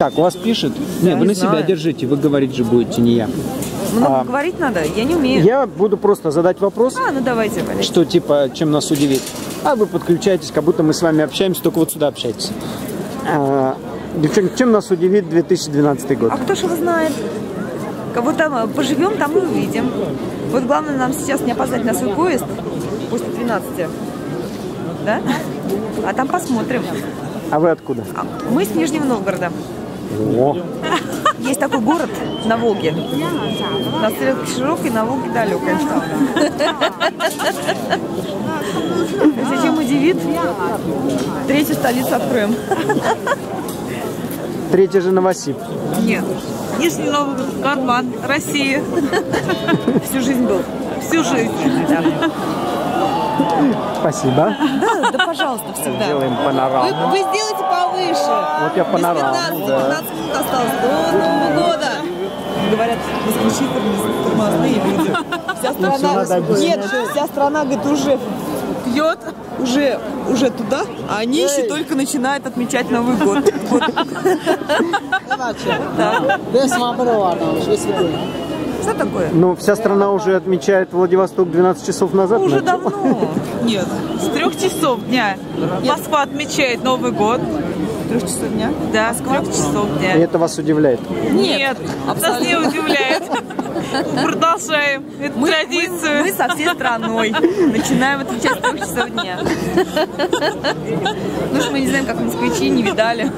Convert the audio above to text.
Так, у вас пишет? Не, вы не на себя знаю. держите, вы говорить же будете, не я. Много А. говорить надо? Я не умею. Я буду просто задать вопрос, А, ну давайте, Валя. что типа, чем нас удивит. А вы подключаетесь, как будто мы с вами общаемся, только вот сюда общайтесь. А, девчонки, чем нас удивит 2012 год? А кто же его знает? Там э, поживем, там и увидим. Вот главное нам сейчас не опоздать на свой поезд после 12. Да? А там посмотрим. А вы откуда? А Мы с Нижнего Новгорода. О, Есть такой город на Волге. На стрелке широкой, на Волге далекой. Если чем удивит, третью столицу откроем. третий же Новосиб. Нет. Нижний Новгород, Карман, Россия. Всю жизнь был. Всю жизнь. Спасибо. Да, да, пожалуйста, всегда. Делаем Вы, панораму. вы сделайте повыше. Вот я Без панораму. 15, да. 15 минут осталось до Нового года. Говорят, москвичи тормоз- тормозные люди. Вся Ну, страна, нет, вся страна, говорит, уже Пьет. уже, уже туда, а они еще только начинают отмечать Новый год. Вот. Да. Что такое? Ну, вся страна уже отмечает Владивосток 12 часов назад. Уже начал. давно. Нет. С трех часов дня Москва отмечает Новый год. Трех часов дня. Да, с трех часов И дня. это вас удивляет. Нет, нас не удивляет. Продолжаем эту Мы, традицию. мы со всей страной начинаем отмечать с трех часов дня. Ну что мы не знаем, как москвичи не видали.